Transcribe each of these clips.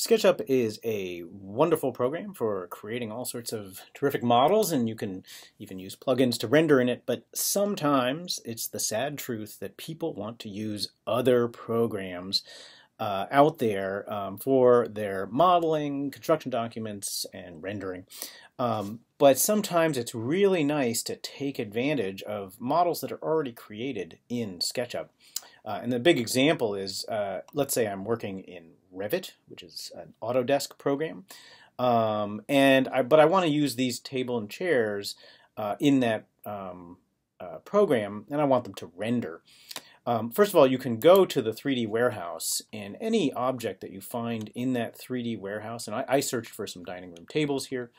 SketchUp is a wonderful program for creating all sorts of terrific models, and you can even use plugins to render in it, but sometimes it's the sad truth that people want to use other programs uh, out there um, for their modeling, construction documents, and rendering. Um, but sometimes it's really nice to take advantage of models that are already created in SketchUp. Uh, and the big example is, uh, let's say I'm working in Revit, which is an Autodesk program, um, and I, but I want to use these table and chairs uh, in that um, uh, program, and I want them to render. Um, first of all, you can go to the 3D warehouse, and any object that you find in that 3D warehouse, and I, I searched for some dining room tables here,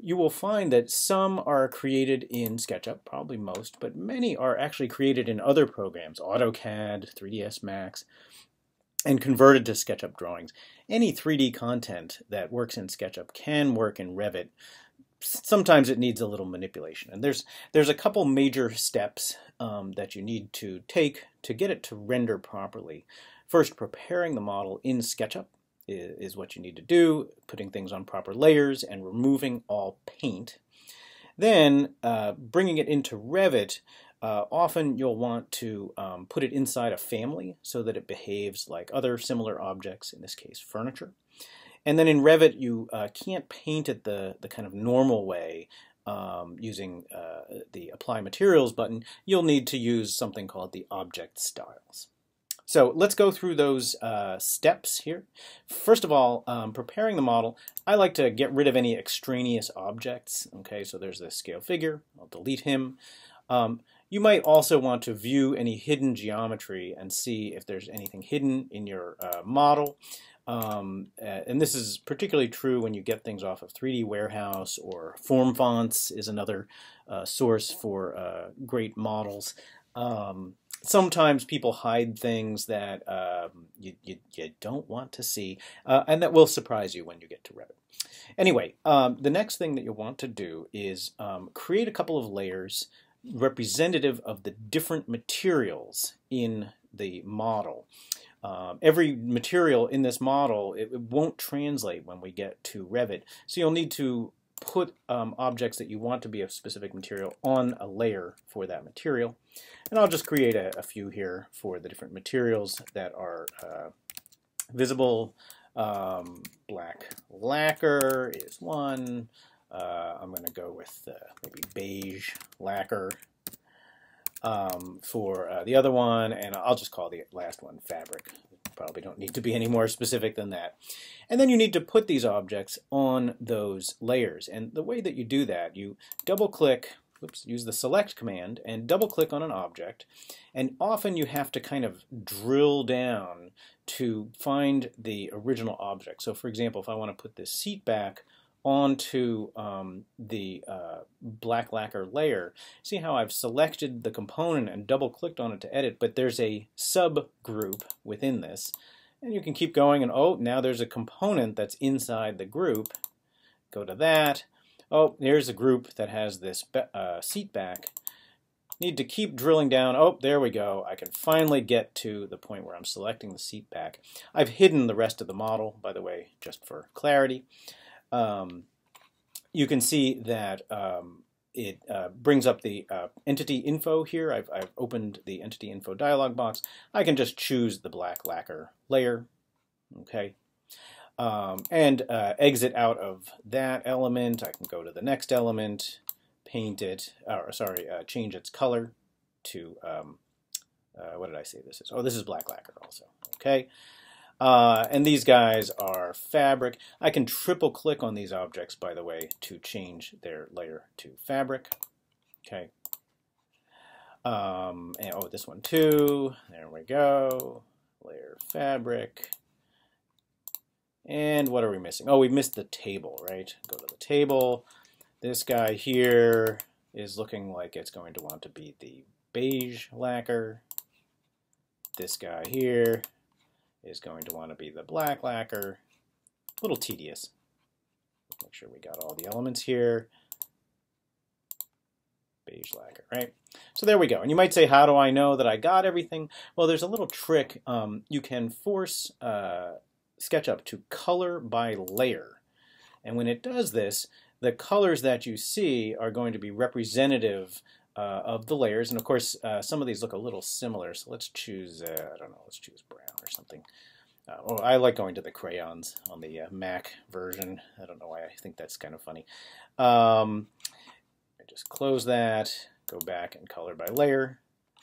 you will find that some are created in SketchUp, probably most, but many are actually created in other programs, AutoCAD, 3ds Max, and converted to SketchUp drawings. Any 3D content that works in SketchUp can work in Revit. Sometimes it needs a little manipulation. And there's, there's a couple major steps um, that you need to take to get it to render properly. First, preparing the model in SketchUp is, what you need to do, putting things on proper layers and removing all paint. Then uh, bringing it into Revit, uh, often you'll want to um, put it inside a family so that it behaves like other similar objects, in this case furniture. And then in Revit you uh, can't paint it the, the kind of normal way um, using uh, the Apply Materials button. You'll need to use something called the Object Styles. So let's go through those uh, steps here. First of all, um, preparing the model, I like to get rid of any extraneous objects. Okay, so there's the scale figure. I'll delete him. Um, you might also want to view any hidden geometry and see if there's anything hidden in your uh, model. Um, and this is particularly true when you get things off of 3D Warehouse or FormFonts is another uh, source for uh, great models. Um, sometimes people hide things that um, you, you, you, don't want to see, uh, and that will surprise you when you get to Revit. Anyway, um, the next thing that you'll want to do is um, create a couple of layers representative of the different materials in the model. Um, every material in this model, it, it, won't translate when we get to Revit, so you'll need to put um, objects that you want to be a specific material on a layer for that material. And I'll just create a, a few here for the different materials that are uh, visible. Um, black lacquer is one. Uh, I'm going to go with uh, maybe beige lacquer um, for uh, the other one, and I'll just call the last one fabric probably don't need to be any more specific than that. And then you need to put these objects on those layers. And the way that you do that, you double click, oops, use the select command and double click on an object. And often you have to kind of drill down to find the original object. So for example, if I want to put this seat back onto um, the uh, black lacquer layer, see how I've selected the component and double clicked on it to edit, but there's a subgroup within this. And you can keep going and oh, now there's a component that's inside the group. Go to that. Oh, here's a group that has this uh, seat back. Need to keep drilling down. Oh, there we go. I can finally get to the point where I'm selecting the seat back. I've hidden the rest of the model, by the way, just for clarity um, you can see that um, it uh, brings up the uh, entity info here. I've, I've, opened the entity info dialog box. I can just choose the black lacquer layer, okay, um, and uh, exit out of that element. I can go to the next element, paint it, or sorry, uh, change its color to, um, uh, what did I say this is? Oh, this is black lacquer also, okay. Uh, and these guys are fabric. I can triple click on these objects, by the way, to change their layer to fabric. Okay. Um, and oh, this one too. There we go. Layer fabric. And what are we missing? Oh, we missed the table, right? Go to the table. This guy here is looking like it's going to want to be the beige lacquer. This guy here is going to want to be the black lacquer. A little tedious. Make sure we got all the elements here. Beige lacquer, right? So there we go. And you might say, how do I know that I got everything? Well, there's a little trick. Um, you can force uh, SketchUp to color by layer. And when it does this, the colors that you see are going to be representative uh, of the layers. And of course, uh, some of these look a little similar. So let's choose, uh, I don't know, let's choose brown or something. Oh, I like going to the crayons on the uh, Mac version. I don't know why I think that's kind of funny. Um, just close that, go back and color by layer,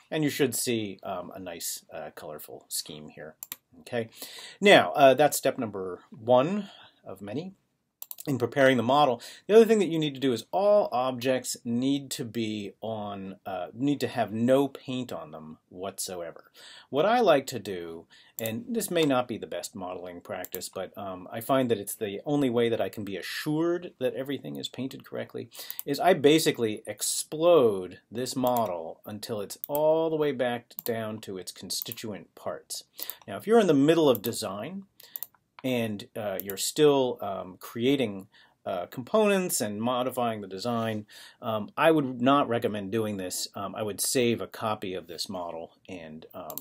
and you should see um, a nice uh, colorful scheme here. Okay, now that's step number one of many in preparing the model. The other thing that you need to do is all objects need to be on, uh, need to have no paint on them whatsoever. What I like to do, and this may not be the best modeling practice, but um, I find that it's the only way that I can be assured that everything is painted correctly, is I basically explode this model until it's all the way back down to its constituent parts. Now if you're in the middle of design, and uh, you're still um, creating uh, components and modifying the design, um, I would not recommend doing this. Um, I would save a copy of this model and um,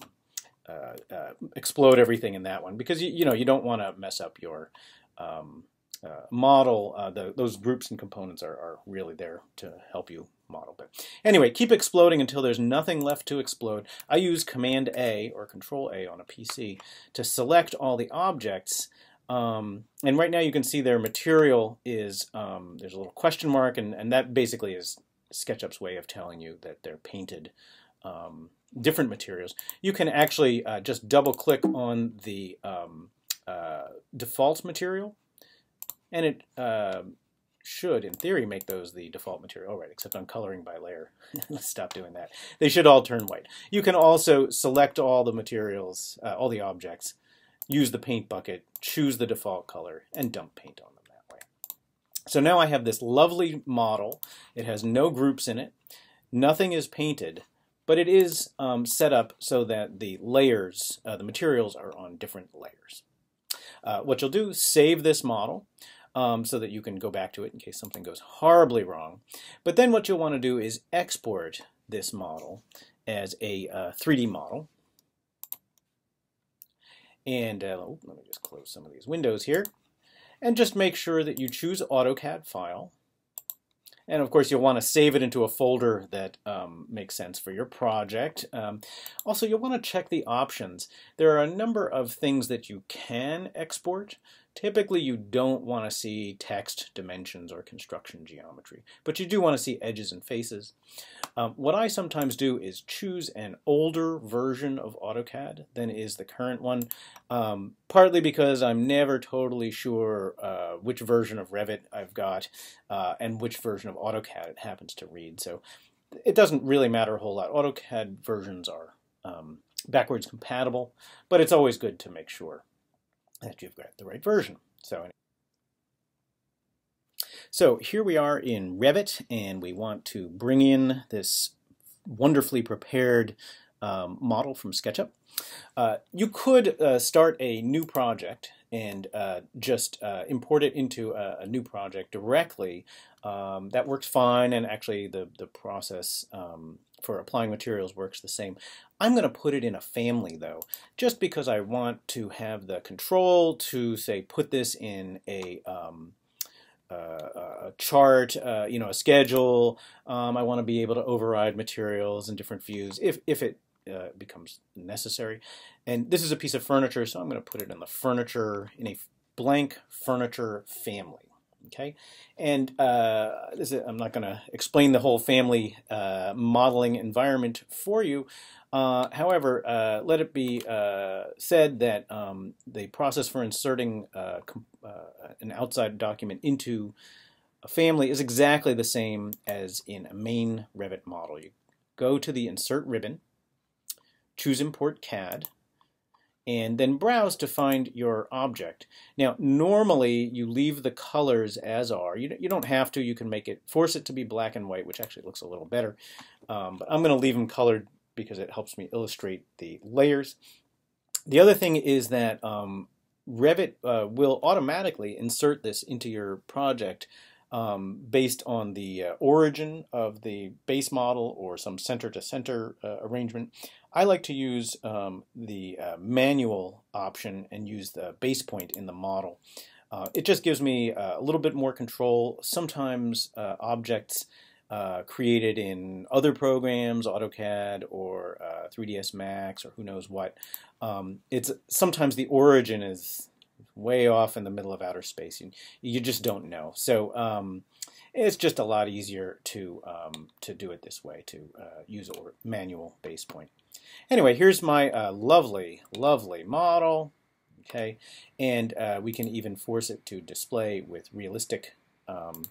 uh, uh, explode everything in that one because you, you know you don't want to mess up your um, uh, model. Uh, the, those groups and components are, are really there to help you model. But anyway, keep exploding until there's nothing left to explode. I use Command A or Control A on a PC to select all the objects. Um, and right now you can see their material is, um, there's a little question mark, and, and that basically is SketchUp's way of telling you that they're painted um, different materials. You can actually uh, just double click on the um, uh, default material, and it uh, should, in theory, make those the default material. All right, except on coloring by layer. Let's stop doing that. They should all turn white. You can also select all the materials, uh, all the objects, use the paint bucket, choose the default color, and dump paint on them that way. So now I have this lovely model. It has no groups in it. Nothing is painted, but it is um, set up so that the layers, uh, the materials are on different layers. Uh, what you'll do, save this model um, so that you can go back to it in case something goes horribly wrong. But then what you'll want to do is export this model as a uh, 3D model. And uh, oh, let me just close some of these windows here. And just make sure that you choose AutoCAD file. And of course, you'll want to save it into a folder that um, makes sense for your project. Um, also, you'll want to check the options. There are a number of things that you can export. Typically you don't want to see text, dimensions, or construction geometry, but you do want to see edges and faces. Um, what I sometimes do is choose an older version of AutoCAD than is the current one, um, partly because I'm never totally sure uh, which version of Revit I've got uh, and which version of AutoCAD it happens to read. So it doesn't really matter a whole lot. AutoCAD versions are um, backwards compatible, but it's always good to make sure that you've got the right version. So, so here we are in Revit, and we want to bring in this wonderfully prepared um, model from SketchUp. Uh, you could uh, start a new project and uh, just uh, import it into a, a new project directly. Um, that works fine, and actually the, the process um, for applying materials works the same. I'm going to put it in a family though, just because I want to have the control to say put this in a um, uh, a chart, uh, you know, a schedule. Um, I want to be able to override materials and different views if, if it uh, becomes necessary. And this is a piece of furniture, so I'm going to put it in the furniture, in a blank furniture family. Okay, and uh, is, I'm not going to explain the whole family uh, modeling environment for you. Uh, however, uh, let it be uh, said that um, the process for inserting uh, an outside document into a family is exactly the same as in a main Revit model. You go to the Insert ribbon, choose Import CAD, and then browse to find your object. Now, normally you leave the colors as are. You, you don't have to. You can make it, force it to be black and white, which actually looks a little better. Um, but I'm going to leave them colored because it helps me illustrate the layers. The other thing is that um, Revit uh, will automatically insert this into your project um, based on the uh, origin of the base model or some center-to-center -center, uh, arrangement. I like to use um, the uh, manual option and use the base point in the model. Uh, it just gives me uh, a little bit more control. Sometimes uh, objects created in other programs, AutoCAD or 3ds Max or who knows what, um, it's sometimes the origin is way off in the middle of outer space. You, you just don't know. So um, it's just a lot easier to, um, to do it this way, to uh, use a manual base point. Anyway, here's my uh, lovely, lovely model. Okay, and uh, we can even force it to display with realistic um,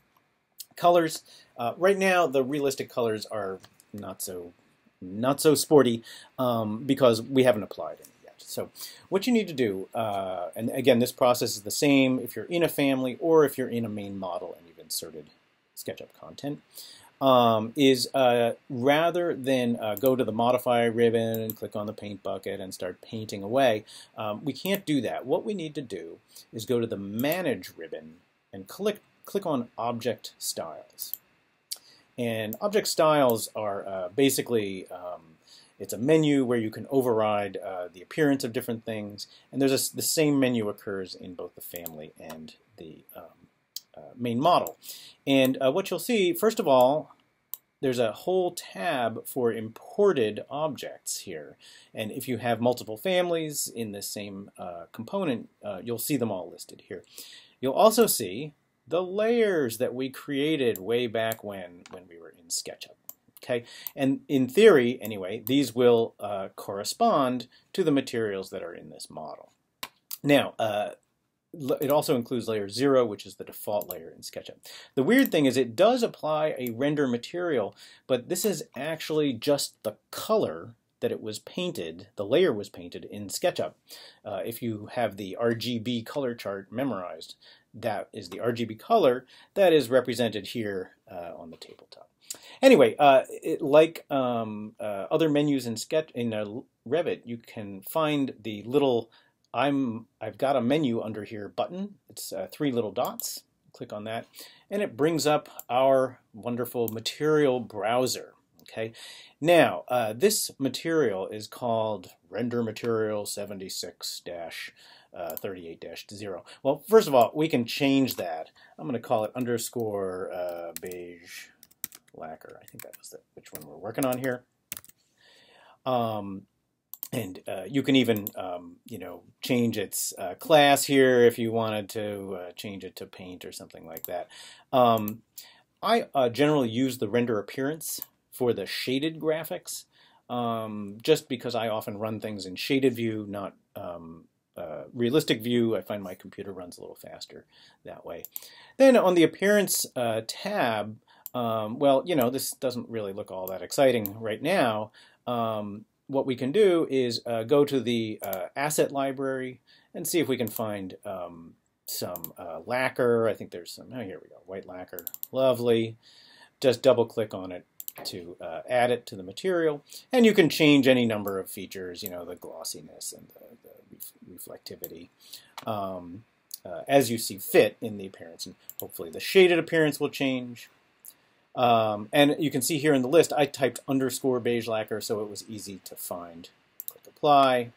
colors. Uh, right now, the realistic colors are not so not so sporty um, because we haven't applied any. So what you need to do, uh, and again, this process is the same if you're in a family or if you're in a main model and you've inserted SketchUp content, um, is uh, rather than uh, go to the Modify ribbon and click on the Paint bucket and start painting away, um, we can't do that. What we need to do is go to the Manage ribbon and click, click on Object Styles. And object styles are uh, basically um, it's a menu where you can override uh, the appearance of different things, and there's a, the same menu occurs in both the family and the um, uh, main model. And uh, what you'll see, first of all, there's a whole tab for imported objects here. And if you have multiple families in the same uh, component, uh, you'll see them all listed here. You'll also see the layers that we created way back when, when we were in SketchUp. Okay, and in theory, anyway, these will uh, correspond to the materials that are in this model. Now, uh, it also includes layer 0, which is the default layer in SketchUp. The weird thing is it does apply a render material, but this is actually just the color that it was painted, the layer was painted in SketchUp. Uh, if you have the RGB color chart memorized, that is the RGB color that is represented here uh, on the tabletop. Anyway, uh, it, like um, uh, other menus in Sketch in uh, Revit, you can find the little I'm I've got a menu under here button. It's uh, three little dots. Click on that, and it brings up our wonderful material browser. Okay, now uh, this material is called Render Material 76 uh, 38-0. Well, first of all, we can change that. I'm going to call it underscore uh, beige lacquer. I think that was the, which one we're working on here. Um, and uh, you can even, um, you know, change its uh, class here if you wanted to uh, change it to paint or something like that. Um, I uh, generally use the render appearance for the shaded graphics, um, just because I often run things in shaded view, not um, uh, realistic view. I find my computer runs a little faster that way. Then on the appearance uh, tab, um, well, you know, this doesn't really look all that exciting right now. Um, what we can do is uh, go to the uh, asset library and see if we can find um, some uh, lacquer. I think there's some, oh, here we go, white lacquer. Lovely. Just double click on it to uh, add it to the material. And you can change any number of features, you know, the glossiness and the, the ref reflectivity. Um, uh, as you see fit in the appearance. And hopefully the shaded appearance will change. Um, and you can see here in the list, I typed underscore beige lacquer, so it was easy to find. Click apply,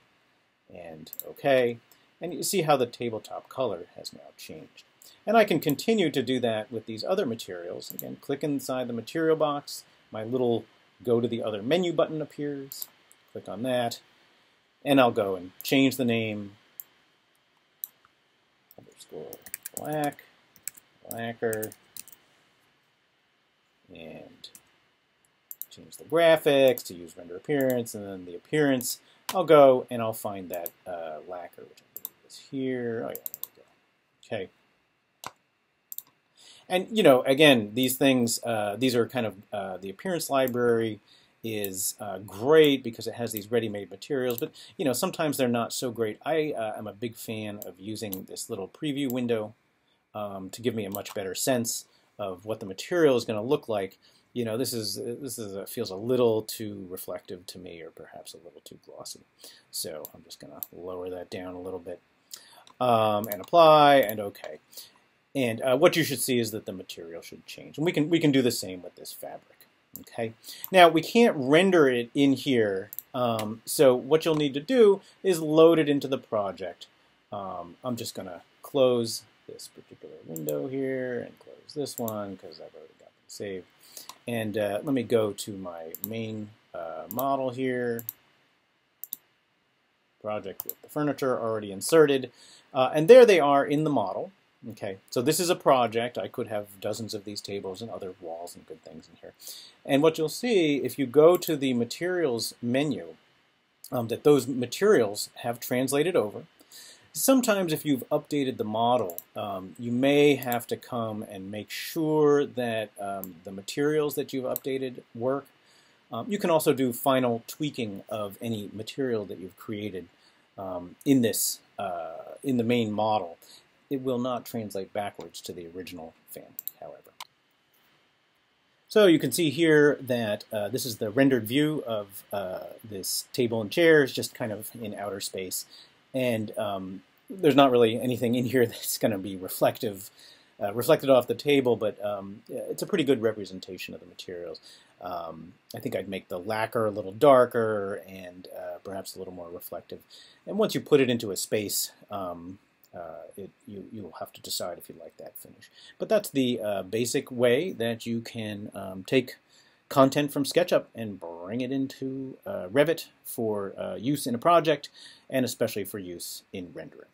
and OK. And you see how the tabletop color has now changed. And I can continue to do that with these other materials. Again, click inside the material box. My little go to the other menu button appears. Click on that. And I'll go and change the name. Underscore black, lacquer, and change the graphics to use render appearance, and then the appearance, I'll go and I'll find that uh, lacquer, which I believe is here. Oh yeah, there we go. Okay. And you know, again, these things, uh, these are kind of uh, the appearance library is uh, great because it has these ready-made materials, but you know, sometimes they're not so great. I uh, am a big fan of using this little preview window um, to give me a much better sense of what the material is going to look like, you know, this is this is a, feels a little too reflective to me, or perhaps a little too glossy. So I'm just going to lower that down a little bit um, and apply and OK. And uh, what you should see is that the material should change. And we can, we can do the same with this fabric. Okay. Now, we can't render it in here. Um, so what you'll need to do is load it into the project. Um, I'm just going to close this particular window here and close this one because I've already got them saved. And uh, let me go to my main uh, model here. Project with the furniture already inserted. Uh, and there they are in the model. Okay, so this is a project. I could have dozens of these tables and other walls and good things in here. And what you'll see, if you go to the materials menu, um, that those materials have translated over. Sometimes if you've updated the model, um, you may have to come and make sure that um, the materials that you've updated work. Um, you can also do final tweaking of any material that you've created um, in this uh, in the main model. It will not translate backwards to the original family, however. So you can see here that uh, this is the rendered view of uh, this table and chairs, just kind of in outer space. And um, there's not really anything in here that's going to be reflective, uh, reflected off the table, but um, it's a pretty good representation of the materials. Um, I think I'd make the lacquer a little darker and uh, perhaps a little more reflective. And once you put it into a space, um, uh, it, you, you'll have to decide if you like that finish. But that's the uh, basic way that you can um, take content from SketchUp and bring it into uh, Revit for uh, use in a project and especially for use in rendering.